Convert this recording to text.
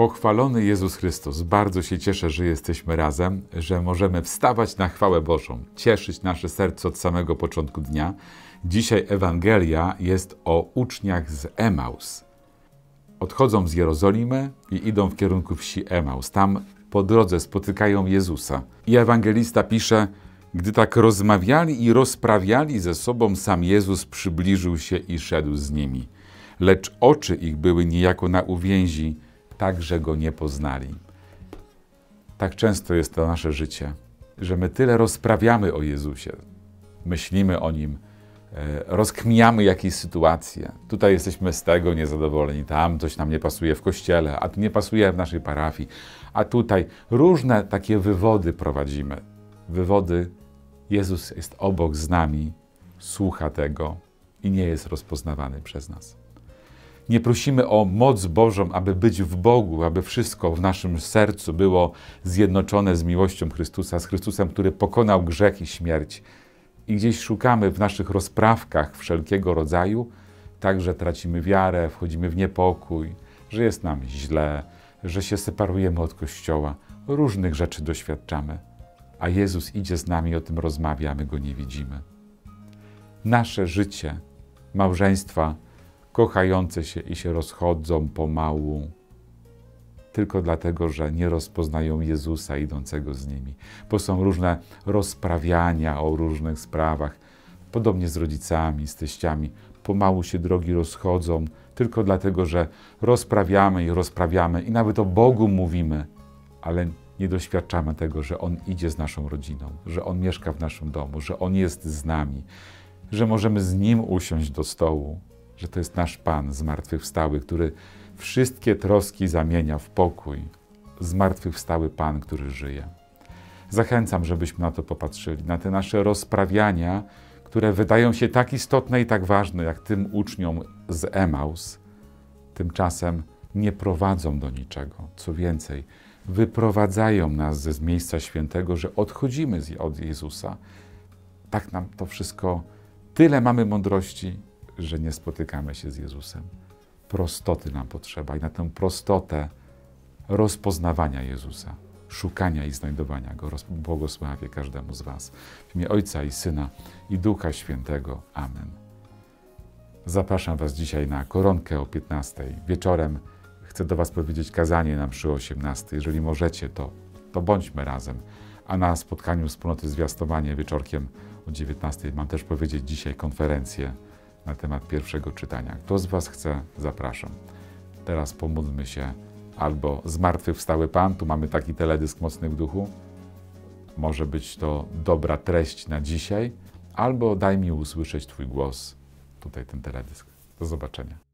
Pochwalony Jezus Chrystus. Bardzo się cieszę, że jesteśmy razem, że możemy wstawać na chwałę Bożą, cieszyć nasze serce od samego początku dnia. Dzisiaj Ewangelia jest o uczniach z Emaus. Odchodzą z Jerozolimy i idą w kierunku wsi Emaus. Tam po drodze spotykają Jezusa. I ewangelista pisze, gdy tak rozmawiali i rozprawiali ze sobą, sam Jezus przybliżył się i szedł z nimi. Lecz oczy ich były niejako na uwięzi, tak, że go nie poznali. Tak często jest to nasze życie, że my tyle rozprawiamy o Jezusie, myślimy o nim, e, rozkminiamy jakieś sytuacje. Tutaj jesteśmy z tego niezadowoleni, tam coś nam nie pasuje w kościele, a tu nie pasuje w naszej parafii, a tutaj różne takie wywody prowadzimy. Wywody, Jezus jest obok z nami, słucha tego i nie jest rozpoznawany przez nas. Nie prosimy o moc Bożą, aby być w Bogu, aby wszystko w naszym sercu było zjednoczone z miłością Chrystusa, z Chrystusem, który pokonał grzech i śmierć. I gdzieś szukamy w naszych rozprawkach wszelkiego rodzaju, także tracimy wiarę, wchodzimy w niepokój, że jest nam źle, że się separujemy od Kościoła. Różnych rzeczy doświadczamy, a Jezus idzie z nami, o tym rozmawia, my Go nie widzimy. Nasze życie, małżeństwa, kochające się i się rozchodzą pomału, tylko dlatego, że nie rozpoznają Jezusa idącego z nimi, bo są różne rozprawiania o różnych sprawach. Podobnie z rodzicami, z teściami. Pomału się drogi rozchodzą, tylko dlatego, że rozprawiamy i rozprawiamy i nawet o Bogu mówimy, ale nie doświadczamy tego, że On idzie z naszą rodziną, że On mieszka w naszym domu, że On jest z nami, że możemy z Nim usiąść do stołu, że to jest nasz Pan zmartwychwstały, który wszystkie troski zamienia w pokój. Zmartwychwstały Pan, który żyje. Zachęcam, żebyśmy na to popatrzyli, na te nasze rozprawiania, które wydają się tak istotne i tak ważne, jak tym uczniom z Emaus, tymczasem nie prowadzą do niczego. Co więcej, wyprowadzają nas ze miejsca świętego, że odchodzimy od Jezusa. Tak nam to wszystko, tyle mamy mądrości, że nie spotykamy się z Jezusem. Prostoty nam potrzeba i na tę prostotę rozpoznawania Jezusa, szukania i znajdowania Go błogosławię każdemu z Was. W imię Ojca i Syna i Ducha Świętego. Amen. Zapraszam Was dzisiaj na koronkę o 15. Wieczorem chcę do Was powiedzieć kazanie na przy 18. Jeżeli możecie, to, to bądźmy razem. A na spotkaniu wspólnoty Zwiastowanie wieczorkiem o 19 mam też powiedzieć dzisiaj konferencję na temat pierwszego czytania. Kto z Was chce, zapraszam. Teraz pomódlmy się albo zmartwychwstały Pan, tu mamy taki teledysk mocny w duchu, może być to dobra treść na dzisiaj, albo daj mi usłyszeć Twój głos, tutaj ten teledysk. Do zobaczenia.